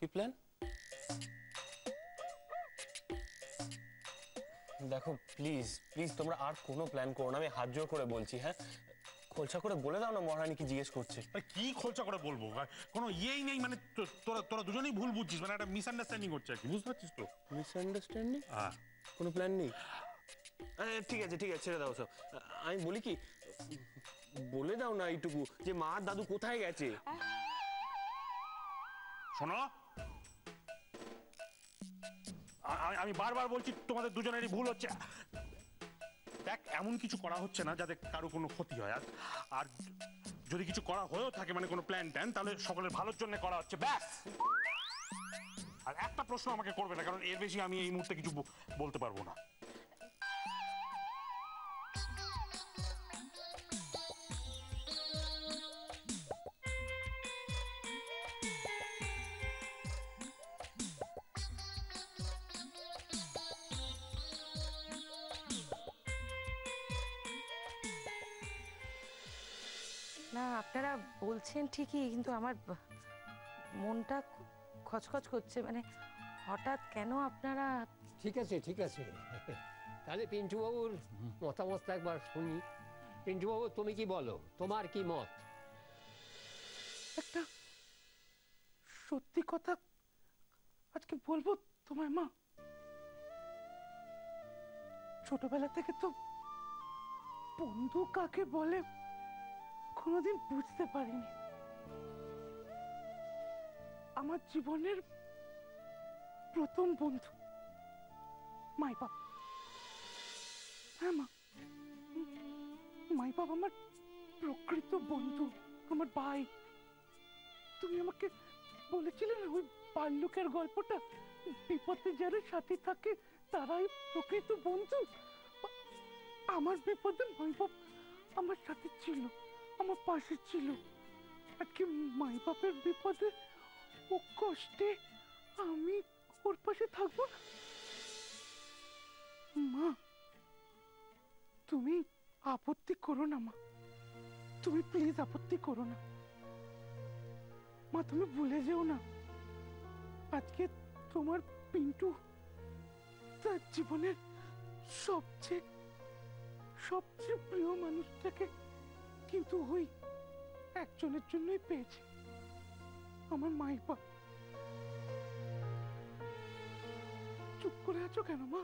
কি প্ল্যান দেখো please please তোমরা আর কোনো প্ল্যান করো না আমি হাত জোর করে বলছি হ্যাঁ? খোলসা করে বলে দাও না মহারানী কি জিজ্ঞেস করছে। কি খোলসা করে বলব? কোনো ইয়েই নেই মানে তোরা তোরা দুজনেই ভুল বুঝছিস মানে একটা মিসআন্ডারস্ট্যান্ডিং হচ্ছে আর কি বুঝতে পারছিস তো? মিসআন্ডারস্ট্যান্ডিং হ্যাঁ। কোনো প্ল্যান নেই? আরে, ঠিক আছে ঠিক আছে ছেড়ে দাও সব। আমি বলি কি বলে দাও না এইটুকু যে মা দাদু কোথায় গেছে? শোনো আমি- বারবার বলছি, তোমাদের দুজনেরই ভুল হচ্ছে। দেখ, এমন কিছু করা হচ্ছে না যাতে কারও কোনো ক্ষতি হয়। আর আর যদি কিছু করা হয়েও থাকে মানে কোনো প্ল্যান ট্যান তাহলে সকলের ভালোর জন্য করা হচ্ছে। ব্যাস! আর একটা প্রশ্ন আমাকে করবে না, কারণ এর বেশি আমি এই মুহূর্তে কিছু বলতে পারব না। না আপনারা বলছেন ঠিকই কিন্তু আমার মনটা খচখচ করছে। মানে হঠাৎ কেন আপনারা ঠিক আছে ঠিক আছে। তাহলে পিন্টু বাবুর মতামতটা একবার শুনি। পিন্টু বাবু তুমি কি বলো? তোমার কি মত? একটা সত্যি কথা আজকে বলব তোমার মা। ছোটবেলা থেকে তো বন্ধু কাকে বলে কোনোদিন বুঝতে পারিনি। আমার জীবনের প্রথম বন্ধু। মাই বাপ হ্যাঁ মা। মাই বাপ আমার প্রকৃত বন্ধু, আমার ভাই। তুমি আমাকে বলেছিলে না, ওই বাল্যকের গল্পটা? বিপদে যারা সাথে থাকে, তারাই প্রকৃত বন্ধু। আমার বিপদে মাই বাপ আমার সাথে ছিল। আমার পাশে ছিল। আজকে মাই বাপের বিপদে ও কষ্টে আমি ওর পাশে থাকব। না মা, তুমি আপত্তি করো না, মা। তুমি প্লিজ আপত্তি করো না। মা, তুমি ভুলে যেও না। আজকে তোমার পিন্টু তার জীবনের সবচেয়ে সবচেয়ে প্রিয় মানুষটাকে কিন্তু ওই একজনের জন্যই পেয়েছে আমার মাইপা চুপ করে আছো কেন মা?